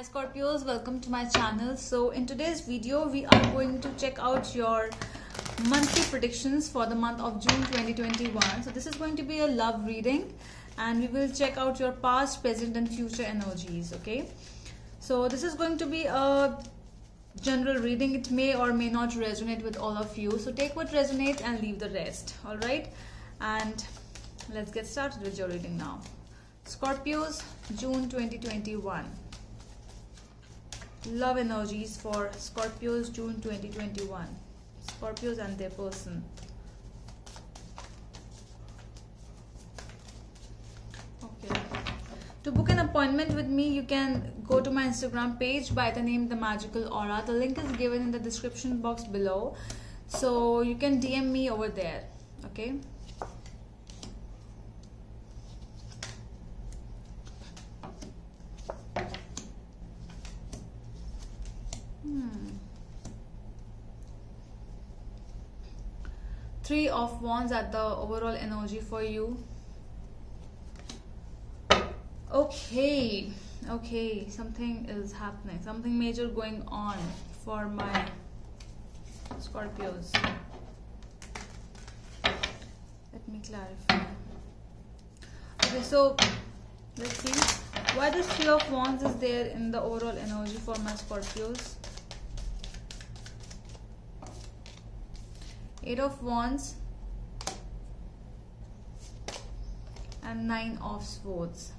Hi Scorpios, welcome to my channel. So in today's video, we are going to check out your monthly predictions for the month of June 2021. So this is going to be a love reading and we will check out your past, present and future energies, okay? So this is going to be a general reading. It may or may not resonate with all of you. So take what resonates and leave the rest, all right? And let's get started with your reading now. Scorpios, June 2021 love energies for Scorpios June 2021 Scorpios and their person. Okay. To book an appointment with me you can go to my Instagram page by the name the magical aura. The link is given in the description box below. So you can DM me over there. Okay three of wands at the overall energy for you. Okay okay something is happening. Something major going on for my scorpios. Let me clarify. Okay so let's see. Why the three of wands is there in the overall energy for my scorpios eight of wands and nine of swords.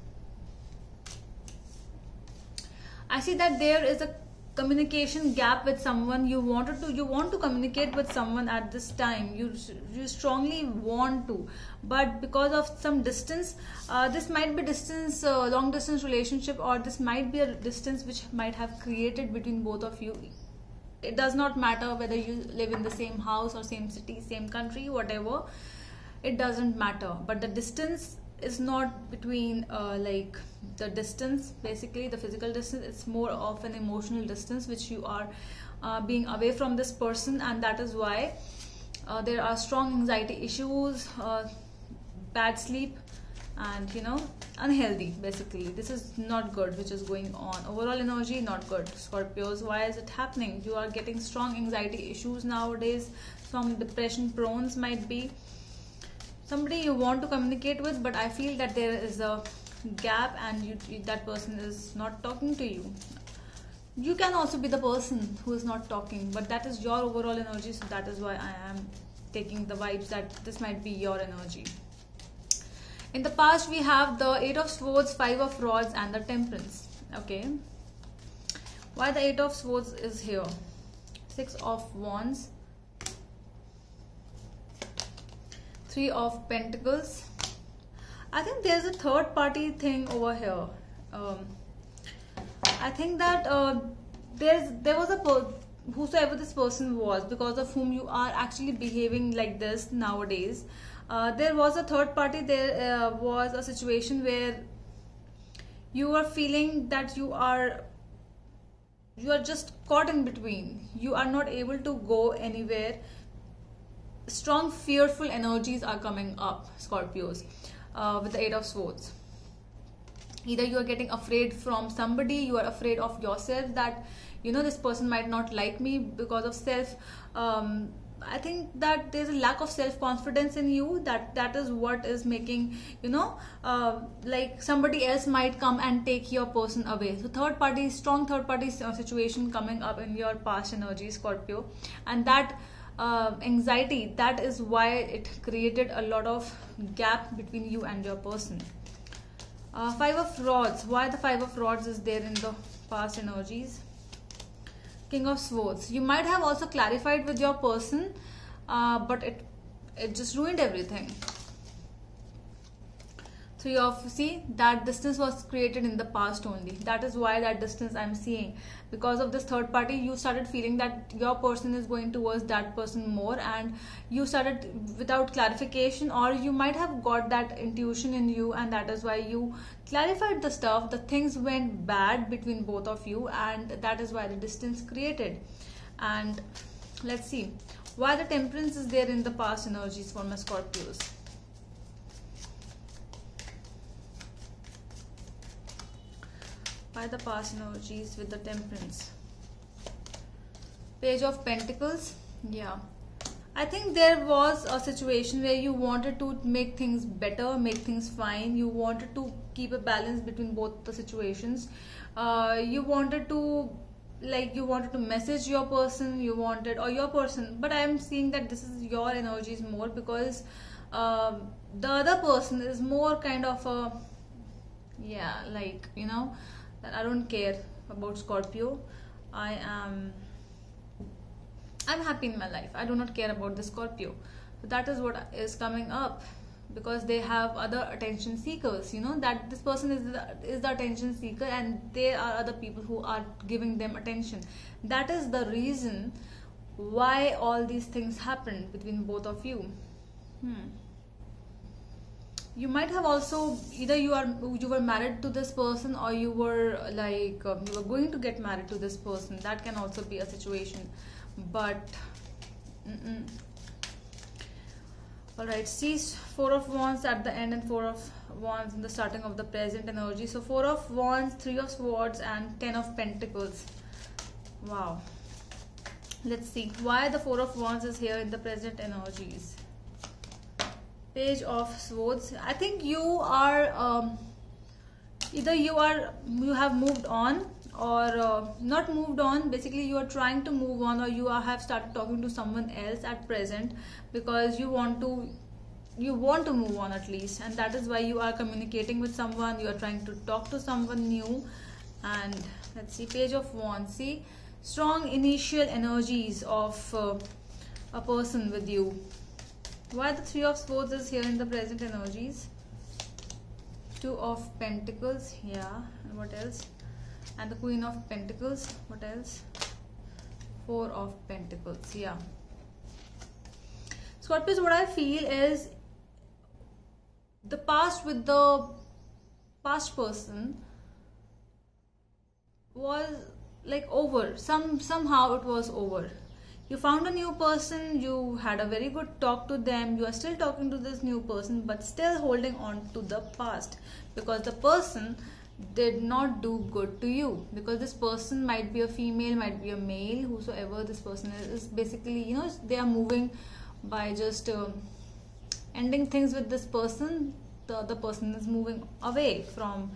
I see that there is a communication gap with someone. You wanted to you want to communicate with someone at this time. You you strongly want to. But because of some distance uh, this might be distance uh, long distance relationship or this might be a distance which might have created between both of you it does not matter whether you live in the same house or same city same country whatever it doesn't matter. But the distance is not between uh, like the distance basically the physical distance it's more of an emotional distance which you are uh, being away from this person and that is why uh, there are strong anxiety issues uh, bad sleep and you know unhealthy basically. This is not good which is going on. Overall energy not good. Scorpios why is it happening? You are getting strong anxiety issues nowadays. Some depression prones might be somebody you want to communicate with but i feel that there is a gap and you, that person is not talking to you. You can also be the person who is not talking but that is your overall energy so that is why i am taking the vibes that this might be your energy in the past we have the eight of swords five of rods and the temperance. Okay. Why the eight of swords is here? Six of wands. Three of pentacles. I think there's a third party thing over here. Um, i think that uh, there's there was a whosoever this person was because of whom you are actually behaving like this nowadays uh, there was a third party there uh, was a situation where you are feeling that you are you are just caught in between. You are not able to go anywhere. Strong fearful energies are coming up scorpios uh, with the eight of swords. Either you are getting afraid from somebody you are afraid of yourself that you know this person might not like me because of self um, I think that there's a lack of self confidence in you. That that is what is making you know, uh, like somebody else might come and take your person away. So third party, strong third party situation coming up in your past energy, Scorpio, and that uh, anxiety. That is why it created a lot of gap between you and your person. Uh, five of rods. Why the five of rods is there in the past energies? King of Swords. You might have also clarified with your person, uh, but it it just ruined everything. So you have see that distance was created in the past only. That is why that distance I'm seeing. Because of this third party, you started feeling that your person is going towards that person more and you started without clarification or you might have got that intuition in you and that is why you clarified the stuff. The things went bad between both of you and that is why the distance created. And let's see why the temperance is there in the past energies for my Scorpios. Why the past energies with the temperance? Page of Pentacles. Yeah. I think there was a situation where you wanted to make things better, make things fine. You wanted to keep a balance between both the situations. Uh, you wanted to like you wanted to message your person you wanted or your person but i am seeing that this is your energies more because uh, the other person is more kind of a yeah like you know that i don't care about scorpio. I am i'm happy in my life. I do not care about the scorpio. So that is what is coming up because they have other attention seekers you know that this person is the, is the attention seeker and there are other people who are giving them attention. That is the reason why all these things happen between both of you. Hmm. You might have also either you are you were married to this person or you were like um, you were going to get married to this person. That can also be a situation. But mm -mm all right see four of wands at the end and four of wands in the starting of the present energy. So four of wands three of swords and ten of pentacles. Wow. Let's see why the four of wands is here in the present energies page of swords. I think you are um, either you are you have moved on or uh, not moved on. Basically you are trying to move on or you are, have started talking to someone else at present because you want to you want to move on at least. And that is why you are communicating with someone. You are trying to talk to someone new. And let's see page of wands. See? Strong initial energies of uh, a person with you why the three of swords is here in the present energies? Two of pentacles yeah and what else? And the queen of pentacles what else? Four of pentacles yeah. Scorpios what i feel is the past with the past person was like over. Some somehow it was over you found a new person you had a very good talk to them you are still talking to this new person but still holding on to the past. Because the person did not do good to you. Because this person might be a female might be a male whosoever this person is, is basically you know they are moving by just uh, ending things with this person the other person is moving away from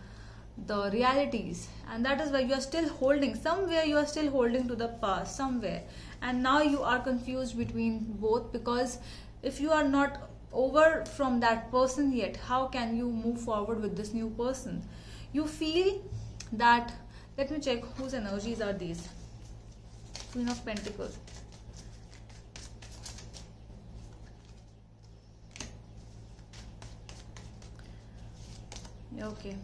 the realities. And that is why you are still holding somewhere you are still holding to the past somewhere and now you are confused between both because if you are not over from that person yet how can you move forward with this new person? You feel that let me check whose energies are these. Queen of pentacles. Okay.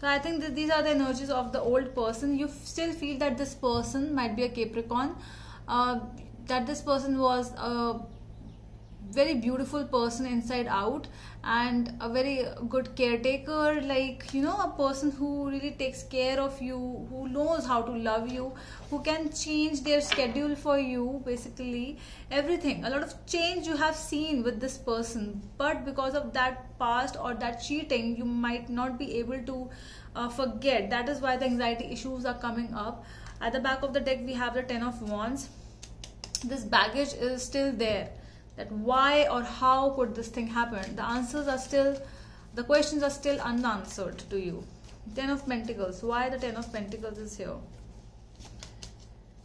So i think that these are the energies of the old person. You still feel that this person might be a capricorn uh, that this person was a very beautiful person inside out and a very good caretaker like you know a person who really takes care of you who knows how to love you who can change their schedule for you basically everything. A lot of change you have seen with this person but because of that past or that cheating you might not be able to uh, forget. That is why the anxiety issues are coming up. At the back of the deck we have the ten of wands. This baggage is still there. That why or how could this thing happen? The answers are still the questions are still unanswered to you. Ten of pentacles. Why the ten of pentacles is here?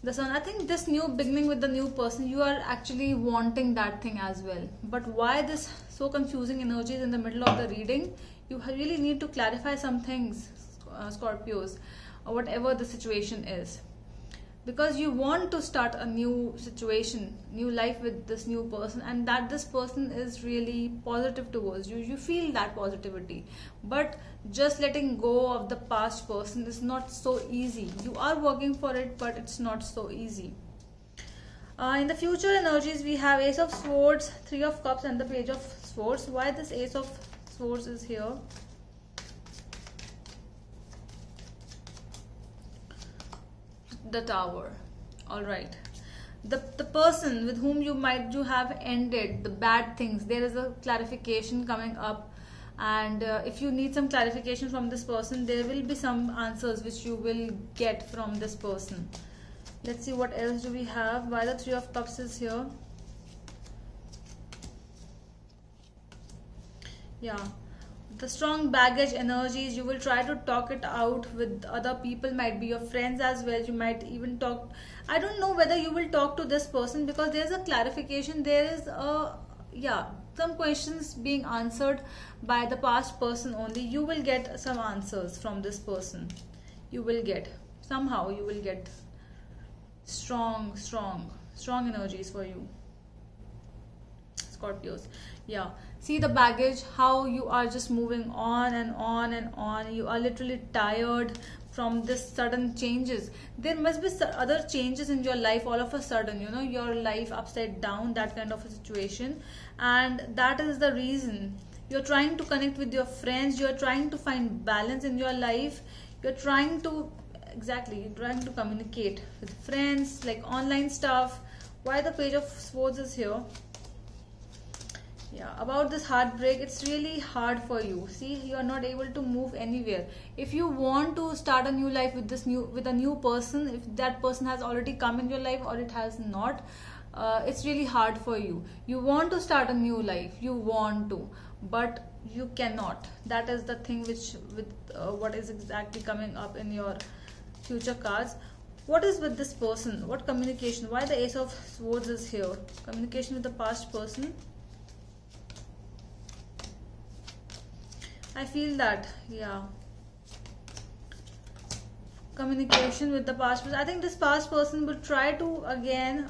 The sun. I think this new beginning with the new person you are actually wanting that thing as well. But why this so confusing energies in the middle of the reading. You really need to clarify some things uh, scorpios or whatever the situation is. Because you want to start a new situation new life with this new person and that this person is really positive towards you you feel that positivity. But just letting go of the past person is not so easy. You are working for it but it's not so easy uh, in the future energies we have ace of swords three of cups and the page of swords. Why this ace of swords is here? The tower. All right. The the person with whom you might you have ended the bad things. There is a clarification coming up. And uh, if you need some clarification from this person there will be some answers which you will get from this person let's see what else do we have. Why the three of cups is here? Yeah. The strong baggage energies. You will try to talk it out with other people. Might be your friends as well. You might even talk. I don't know whether you will talk to this person because there's a clarification. There is a yeah some questions being answered by the past person only. You will get some answers from this person. You will get. Somehow you will get strong strong strong energies for you. Scorpios. Yeah. See the baggage how you are just moving on and on and on. You are literally tired from this sudden changes. There must be other changes in your life all of a sudden. You know your life upside down that kind of a situation. And that is the reason. You're trying to connect with your friends. You're trying to find balance in your life. You're trying to exactly. Trying to communicate with friends like online stuff. Why the page of swords is here? Yeah about this heartbreak it's really hard for you. See you are not able to move anywhere. If you want to start a new life with this new with a new person if that person has already come in your life or it has not uh, it's really hard for you. You want to start a new life you want to but you cannot. That is the thing which with uh, what is exactly coming up in your future cards. What is with this person? What communication? Why the ace of swords is here? Communication with the past person. I feel that yeah. Communication with the past person. I think this past person will try to again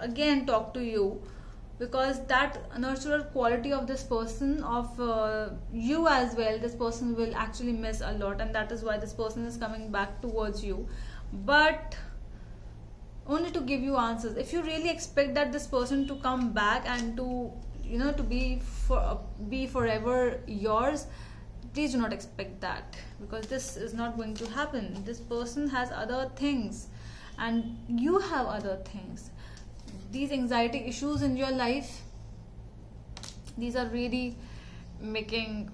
again talk to you because that nurturer quality of this person of uh, you as well this person will actually miss a lot and that is why this person is coming back towards you. But only to give you answers. If you really expect that this person to come back and to you know to be for uh, be forever yours please do not expect that because this is not going to happen. This person has other things and you have other things these anxiety issues in your life these are really making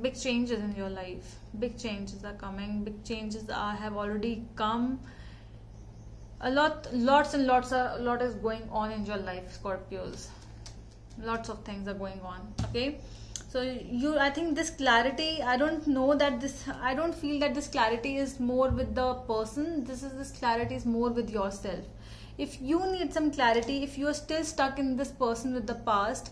big changes in your life. Big changes are coming. Big changes are have already come. A lot lots and lots of lot is going on in your life scorpios. Lots of things are going on okay? So you i think this clarity i don't know that this i don't feel that this clarity is more with the person. This is this clarity is more with yourself if you need some clarity if you're still stuck in this person with the past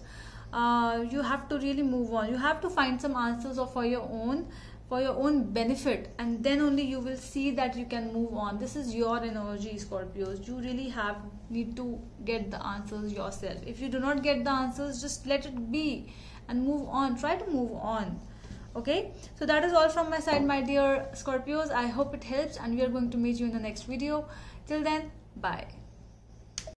uh, you have to really move on. You have to find some answers for your own for your own benefit and then only you will see that you can move on. This is your energy scorpios. You really have need to get the answers yourself. If you do not get the answers just let it be and move on. Try to move on okay? So that is all from my side my dear scorpios. I hope it helps and we are going to meet you in the next video. Till then bye